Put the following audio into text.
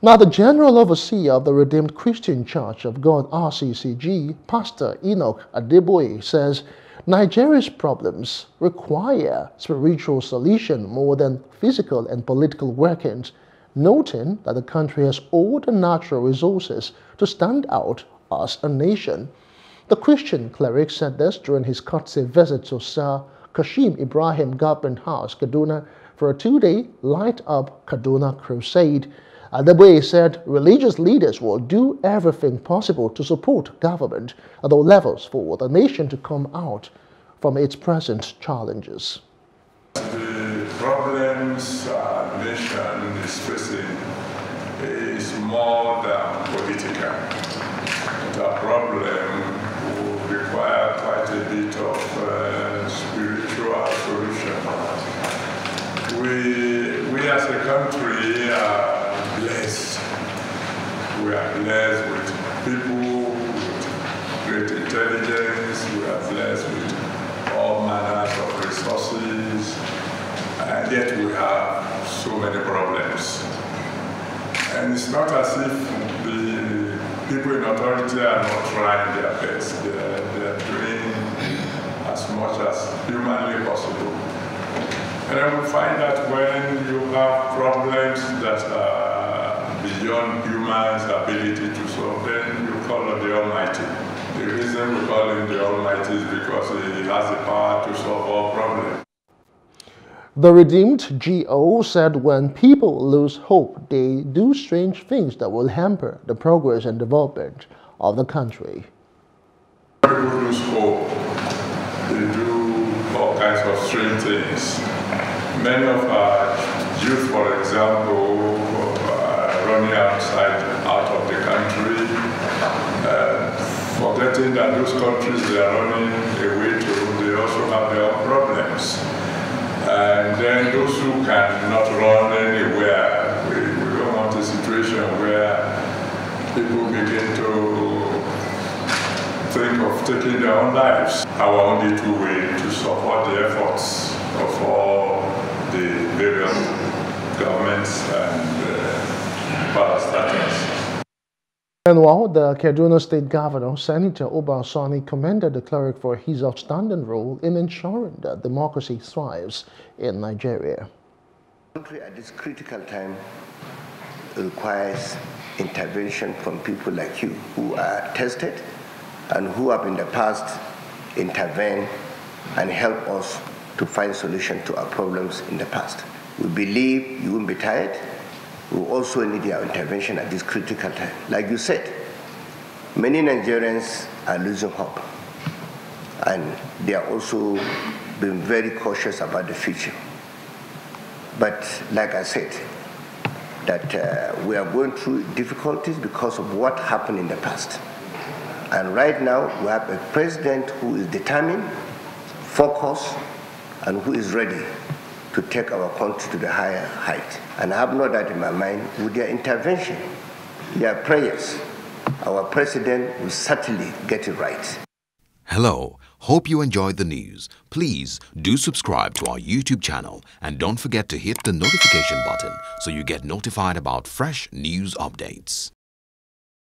Now, the General Overseer of the Redeemed Christian Church of God RCCG, Pastor Enoch Adeboye, says Nigeria's problems require spiritual solution more than physical and political workings, noting that the country has all the natural resources to stand out as a nation. The Christian cleric said this during his courtesy visit to Sir Kashim Ibrahim Government House, Kaduna, for a two-day Light Up Kaduna crusade. Adeboye said religious leaders will do everything possible to support government at all levels for the nation to come out from its present challenges. The problems our nation is facing is more than political. The problem will require quite a bit of uh, spiritual solution. We, we as a country are blessed. We are blessed with people with great intelligence. We are blessed with all manners of resources. And yet we have so many problems. And it's not as if the people in authority are not trying their best. They're, they're doing as much as humanly possible. And I will find that when you have problems that are beyond human's ability to solve, then you call on the Almighty. The reason we call him the Almighty is because he has the power to solve all problems. The Redeemed GO said when people lose hope, they do strange things that will hamper the progress and development of the country. People lose hope. They do all kinds of strange things. Many of our youth, for example, running outside, out of the country, uh, forgetting that those countries they are running away to, they also have their own problems. And then those who cannot run anywhere, we, we don't want a situation where people begin to think of taking their own lives. Our only two way to support the efforts of all the various governments and Meanwhile, the Kaduna State Governor, Senator Uba Sani, commended the cleric for his outstanding role in ensuring that democracy thrives in Nigeria. The country at this critical time requires intervention from people like you who are tested and who have in the past intervened and helped us to find solutions to our problems in the past. We believe you won't be tired we also need your intervention at this critical time. Like you said, many Nigerians are losing hope, and they are also being very cautious about the future. But like I said, that uh, we are going through difficulties because of what happened in the past. And right now, we have a president who is determined, focused, and who is ready to take our country to the higher height. And I have no doubt in my mind, with their intervention, their prayers, our president will certainly get it right. Hello, hope you enjoyed the news. Please do subscribe to our YouTube channel and don't forget to hit the notification button so you get notified about fresh news updates.